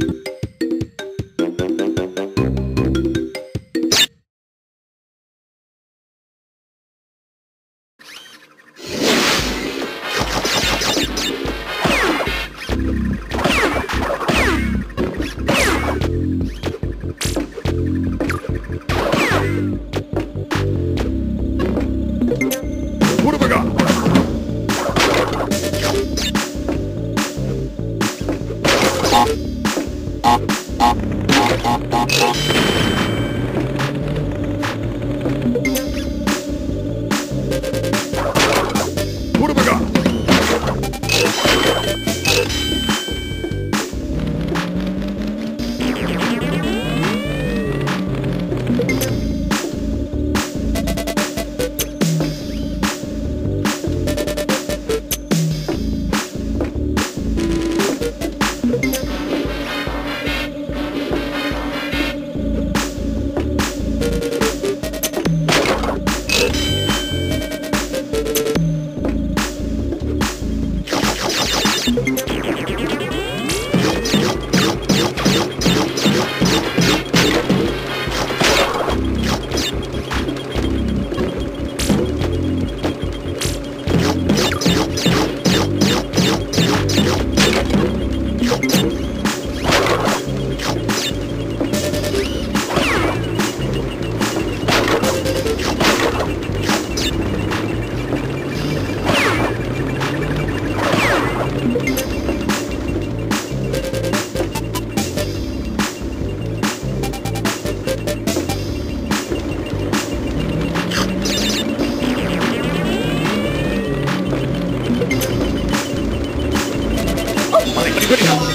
you good enough.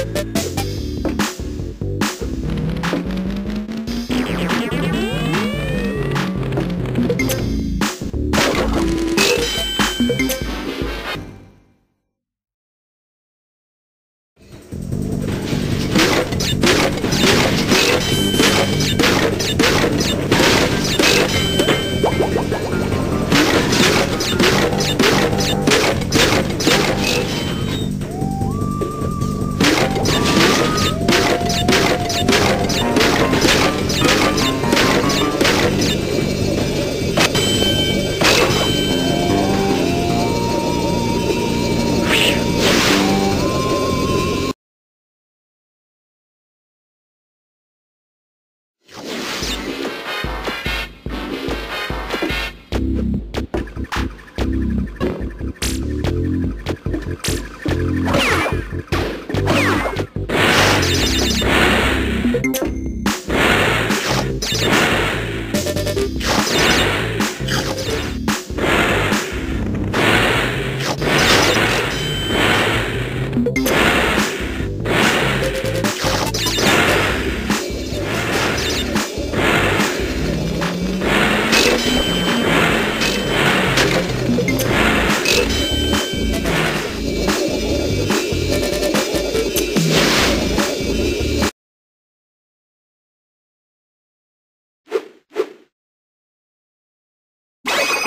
Bye.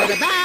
Bye-bye.